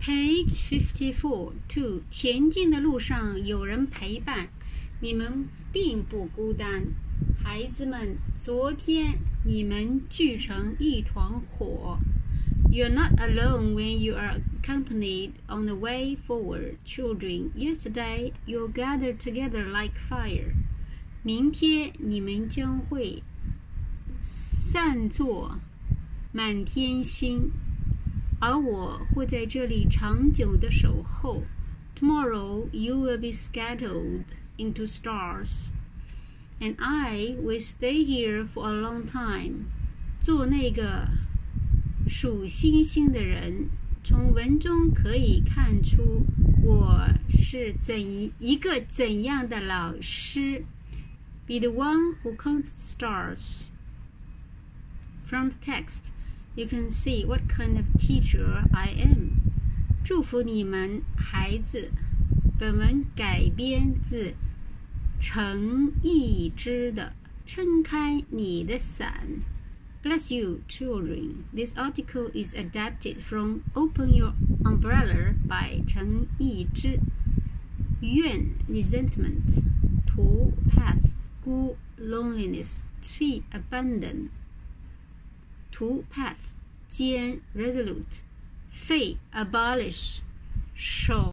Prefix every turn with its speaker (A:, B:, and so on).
A: Page fifty-four two，前进的路上有人陪伴，你们并不孤单。孩子们，昨天你们聚成一团火。You're not alone when you are accompanied on the way forward, children. Yesterday you gathered together like fire. 明天你们将会散作满天星。 而我会在这里长久的守候。Tomorrow you will be scattered into stars, and I will stay here for a long time. 做那个数星星的人，从文中可以看出我是怎一一个怎样的老师。Be the one who counts stars. From the text you can see what kind of teacher I am。祝福你们，孩子。本文改编自陈义之的《撑开你的伞》。Bless you, children. This article is adapted from "Open Your Umbrella" by 陈义之。怨 resentment, 途 path, 孤 abandon。图 path 肩 resolute，废 abolish 手